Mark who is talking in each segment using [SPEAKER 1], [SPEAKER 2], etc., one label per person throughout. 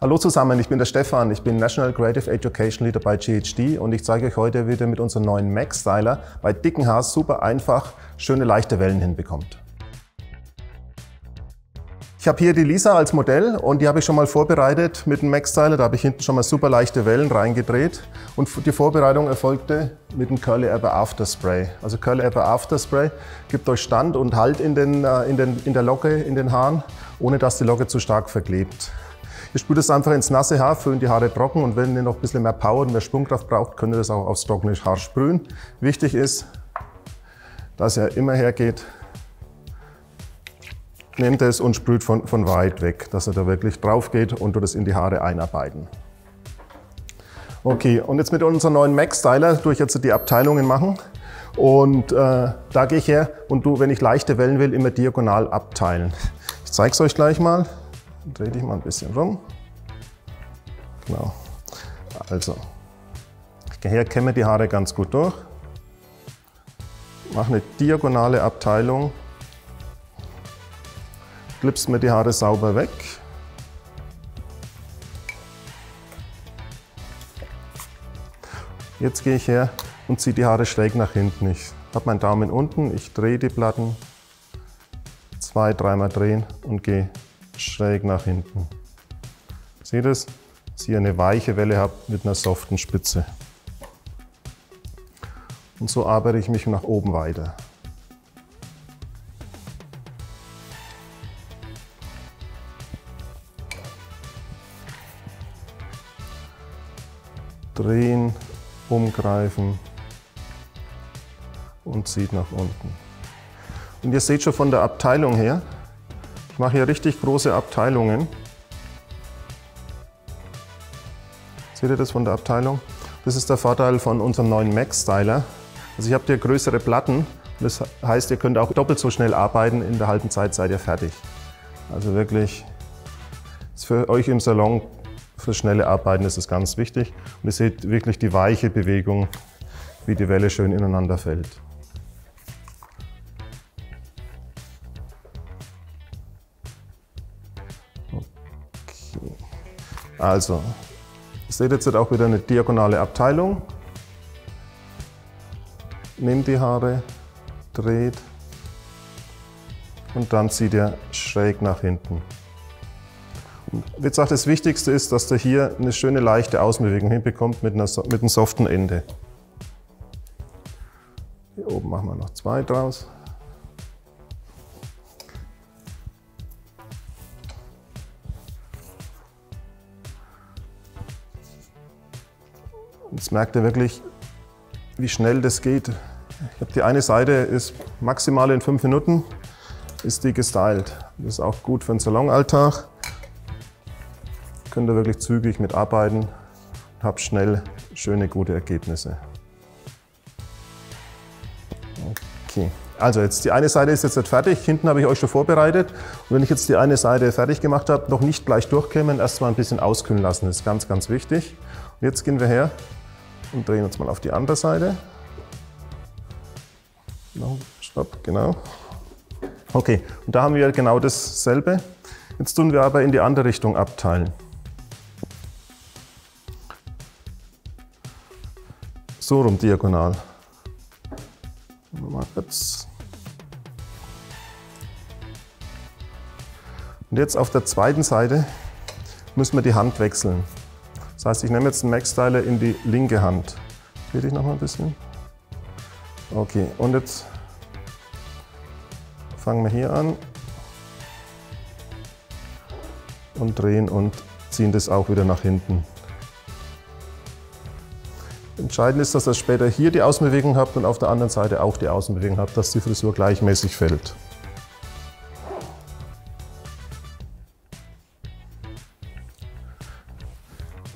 [SPEAKER 1] Hallo zusammen, ich bin der Stefan, ich bin National Creative Education Leader bei GHD und ich zeige euch heute, wie ihr mit unserem neuen Max Styler bei dicken Haaren super einfach schöne leichte Wellen hinbekommt. Ich habe hier die Lisa als Modell und die habe ich schon mal vorbereitet mit dem Max Styler. Da habe ich hinten schon mal super leichte Wellen reingedreht und die Vorbereitung erfolgte mit dem Curly Ever After Spray. Also Curly Ever After Spray gibt euch Stand und Halt in, den, äh, in, den, in der Locke, in den Haaren, ohne dass die Locke zu stark verklebt. Ihr spült es einfach ins nasse Haar, füllen die Haare trocken und wenn ihr noch ein bisschen mehr Power und mehr Sprungkraft braucht, könnt ihr das auch aufs trockene Haar sprühen. Wichtig ist, dass ihr immer hergeht, nehmt es und sprüht von, von weit weg, dass er da wirklich drauf geht und du das in die Haare einarbeiten. Okay, und jetzt mit unserem neuen Max Styler tue ich jetzt die Abteilungen machen. Und äh, da gehe ich her und du, wenn ich leichte Wellen will, immer diagonal abteilen. Ich zeige es euch gleich mal. Dreh dich mal ein bisschen rum. Genau. Also, her, kämme die Haare ganz gut durch. Mache eine diagonale Abteilung. Clips mir die Haare sauber weg. Jetzt gehe ich her und ziehe die Haare schräg nach hinten. Ich habe meinen Daumen unten, ich drehe die Platten, zwei, dreimal drehen und gehe schräg nach hinten. Seht es? Dass ihr eine weiche Welle habt mit einer soften Spitze. Und so arbeite ich mich nach oben weiter. Drehen, umgreifen und zieht nach unten. Und ihr seht schon von der Abteilung her, ich mache hier richtig große Abteilungen. Seht ihr das von der Abteilung? Das ist der Vorteil von unserem neuen Max Styler. Also ich habe hier größere Platten. Das heißt, ihr könnt auch doppelt so schnell arbeiten. In der halben Zeit seid ihr fertig. Also wirklich, ist für euch im Salon für schnelle Arbeiten ist es ganz wichtig. Und ihr seht wirklich die weiche Bewegung, wie die Welle schön ineinander fällt. Also, ihr seht jetzt auch wieder eine diagonale Abteilung. Nehmt die Haare, dreht und dann zieht ihr schräg nach hinten. Und wie gesagt, das Wichtigste ist, dass ihr hier eine schöne leichte Außenbewegung hinbekommt mit, einer, mit einem soften Ende. Hier oben machen wir noch zwei draus. Jetzt merkt ihr wirklich, wie schnell das geht. Ich habe die eine Seite ist maximal in fünf Minuten ist die gestylt. Das ist auch gut für den Salonalltag. Könnt ihr wirklich zügig mitarbeiten und habt schnell schöne, gute Ergebnisse. Okay. Also jetzt die eine Seite ist jetzt nicht fertig, hinten habe ich euch schon vorbereitet. Und wenn ich jetzt die eine Seite fertig gemacht habe, noch nicht gleich durchkämmen, erstmal ein bisschen auskühlen lassen. Das ist ganz, ganz wichtig. Und jetzt gehen wir her und drehen uns mal auf die andere Seite. No, stopp, genau. Okay, und da haben wir genau dasselbe. Jetzt tun wir aber in die andere Richtung abteilen. So rum diagonal. Mal kurz. Und jetzt auf der zweiten Seite müssen wir die Hand wechseln. Das heißt, ich nehme jetzt den Max-Styler in die linke Hand. Dreh dich noch mal ein bisschen. Okay, und jetzt fangen wir hier an und drehen und ziehen das auch wieder nach hinten. Entscheidend ist, dass ihr später hier die Außenbewegung habt und auf der anderen Seite auch die Außenbewegung habt, dass die Frisur gleichmäßig fällt.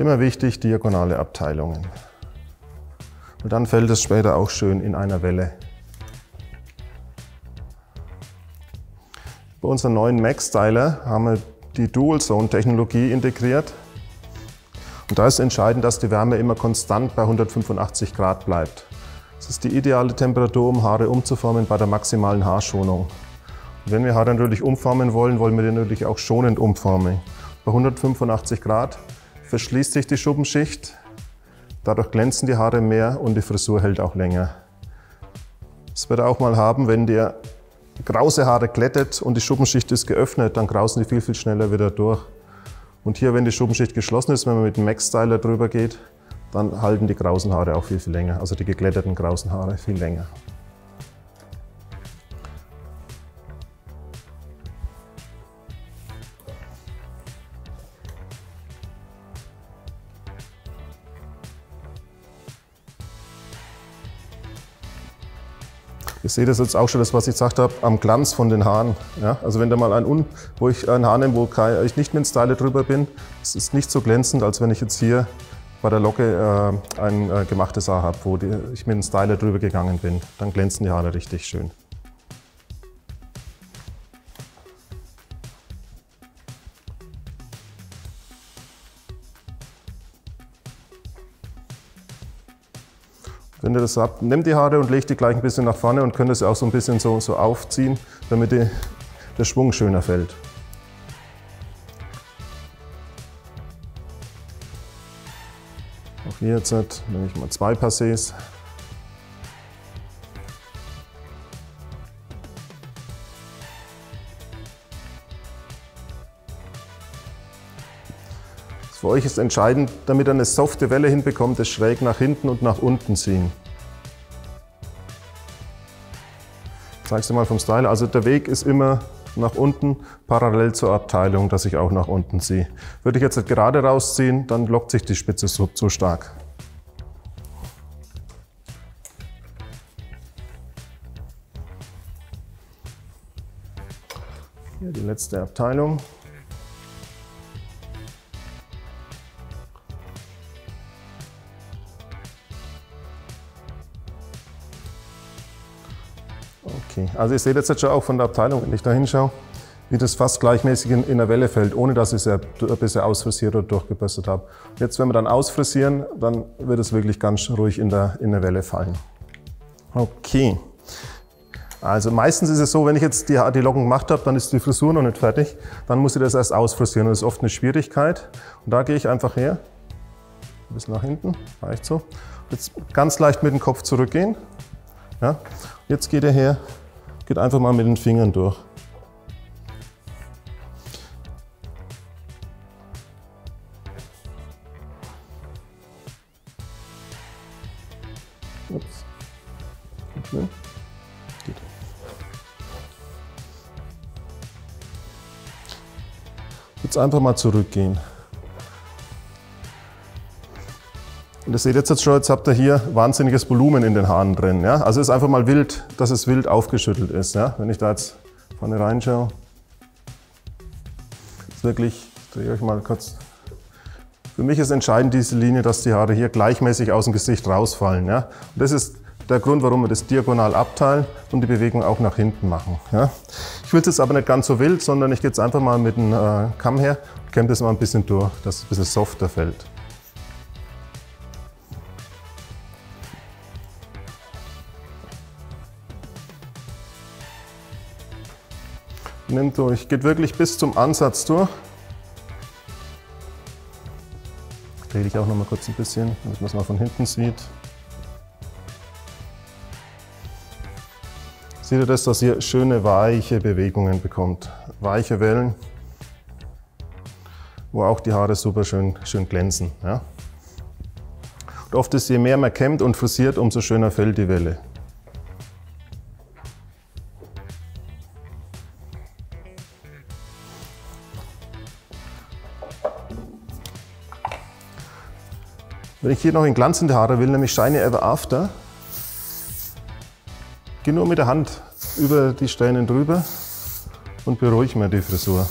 [SPEAKER 1] Immer wichtig, diagonale Abteilungen. Und dann fällt es später auch schön in einer Welle. Bei unserem neuen Max Styler haben wir die Dual Zone Technologie integriert. Und da ist entscheidend, dass die Wärme immer konstant bei 185 Grad bleibt. Das ist die ideale Temperatur, um Haare umzuformen bei der maximalen Haarschonung. Und wenn wir Haare natürlich umformen wollen, wollen wir die natürlich auch schonend umformen. Bei 185 Grad verschließt sich die Schuppenschicht. Dadurch glänzen die Haare mehr und die Frisur hält auch länger. Das wird auch mal haben, wenn der grause Haare glättet und die Schuppenschicht ist geöffnet, dann grausen die viel, viel schneller wieder durch. Und hier, wenn die Schuppenschicht geschlossen ist, wenn man mit dem Max Styler drüber geht, dann halten die grausen Haare auch viel, viel länger. Also die geglätteten grausen Haare viel länger. Ihr seht das jetzt auch schon, das was ich gesagt habe, am Glanz von den Haaren. Ja? Also wenn da mal ein, Un, wo ich ein Haar nehme, wo ich nicht mit dem Styler drüber bin, es ist nicht so glänzend, als wenn ich jetzt hier bei der Locke äh, ein äh, gemachtes Haar habe, wo die, ich mit dem Styler drüber gegangen bin. Dann glänzen die Haare richtig schön. Wenn ihr das habt, nehmt die Haare und legt die gleich ein bisschen nach vorne und könnt es auch so ein bisschen so, so aufziehen, damit die, der Schwung schöner fällt. Auch hier jetzt nehme ich mal zwei Passés. Für euch ist entscheidend, damit ihr eine softe Welle hinbekommt, es schräg nach hinten und nach unten ziehen. Ich zeige es dir mal vom Style. Also der Weg ist immer nach unten, parallel zur Abteilung, dass ich auch nach unten ziehe. Würde ich jetzt gerade rausziehen, dann lockt sich die Spitze so, zu stark. Hier die letzte Abteilung. Okay, also ihr seht jetzt schon auch von der Abteilung, wenn ich da hinschaue, wie das fast gleichmäßig in, in der Welle fällt, ohne dass ich es ein bisschen ausfrisiert oder durchgebürstet habe. Jetzt, wenn wir dann ausfrisieren, dann wird es wirklich ganz ruhig in der, in der Welle fallen. Okay. Also meistens ist es so, wenn ich jetzt die, die Locken gemacht habe, dann ist die Frisur noch nicht fertig. Dann muss ich das erst ausfrisieren das ist oft eine Schwierigkeit. Und da gehe ich einfach her, ein bisschen nach hinten, reicht so. Jetzt ganz leicht mit dem Kopf zurückgehen. Ja. Jetzt geht er her Geht einfach mal mit den Fingern durch. Ups. Geht. Jetzt einfach mal zurückgehen. Und das seht ihr jetzt schon, jetzt habt ihr hier wahnsinniges Volumen in den Haaren drin. Ja? Also ist einfach mal wild, dass es wild aufgeschüttelt ist. Ja? Wenn ich da jetzt vorne reinschaue, ist wirklich, ich drehe euch mal kurz. Für mich ist entscheidend diese Linie, dass die Haare hier gleichmäßig aus dem Gesicht rausfallen. Ja? Und das ist der Grund, warum wir das diagonal abteilen und die Bewegung auch nach hinten machen. Ja? Ich will es jetzt aber nicht ganz so wild, sondern ich gehe jetzt einfach mal mit dem äh, Kamm her und kämme das mal ein bisschen durch, dass es ein bisschen softer fällt. Nimmt durch, geht wirklich bis zum Ansatz durch. Drehe ich auch noch mal kurz ein bisschen, damit man es mal von hinten sieht. Seht ihr das, dass ihr schöne weiche Bewegungen bekommt, weiche Wellen, wo auch die Haare super schön, schön glänzen. Ja? Und oft ist, je mehr man kämmt und frisiert, umso schöner fällt die Welle. Wenn ich hier noch in glanzende Haare will, nämlich Shiny Ever After, gehe nur mit der Hand über die Strähnen drüber und beruhige mir die Frisur.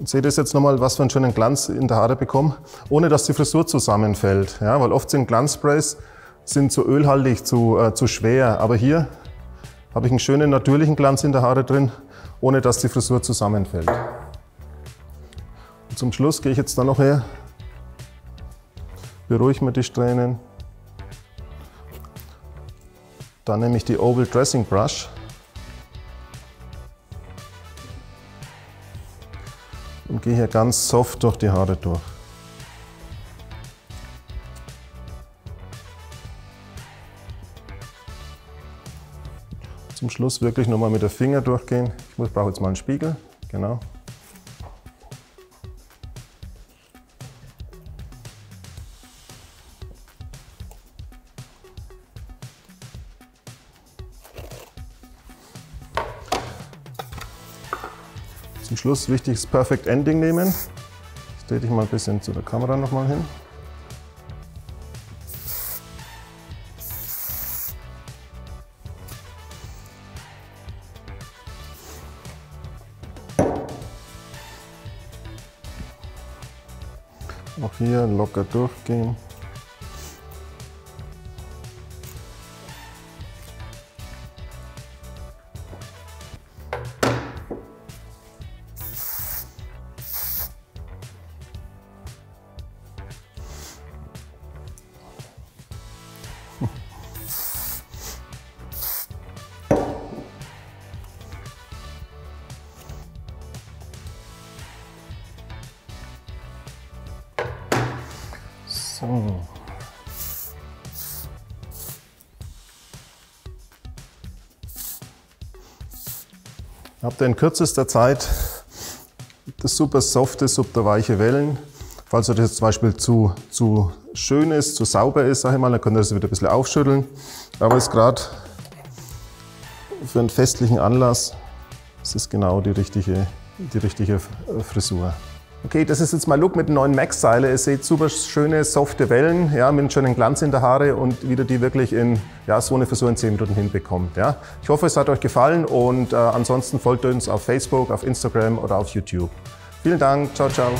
[SPEAKER 1] Und seht ihr jetzt nochmal, was für einen schönen Glanz in der Haare bekomme, ohne dass die Frisur zusammenfällt. Ja, weil oft sind Glanzsprays sind zu ölhaltig, zu, äh, zu schwer. Aber hier habe ich einen schönen natürlichen Glanz in der Haare drin, ohne dass die Frisur zusammenfällt. Und zum Schluss gehe ich jetzt dann noch her, beruhige mir die Strähnen Dann nehme ich die Oval Dressing Brush. Und gehe hier ganz soft durch die Haare durch. Zum Schluss wirklich nochmal mit der Finger durchgehen. Ich brauche jetzt mal einen Spiegel. Genau. Zum Schluss wichtig ist Perfect Ending nehmen. Das drehe ich mal ein bisschen zu der Kamera nochmal hin. Auch hier locker durchgehen. Habt ihr in kürzester Zeit das super softe, super weiche Wellen. Falls euch das zum Beispiel zu, zu schön ist, zu sauber ist, sage ich mal, dann könnt ihr das wieder ein bisschen aufschütteln. Aber ist gerade für einen festlichen Anlass, ist es genau die richtige, die richtige Frisur. Okay, das ist jetzt mein Look mit dem neuen Max-Styler. Ihr seht super schöne, softe Wellen, ja, mit einem schönen Glanz in der Haare und wieder die wirklich in ja, so eine Frisur in 10 Minuten hinbekommt. Ja. Ich hoffe, es hat euch gefallen und äh, ansonsten folgt uns auf Facebook, auf Instagram oder auf YouTube. Vielen Dank, ciao, ciao.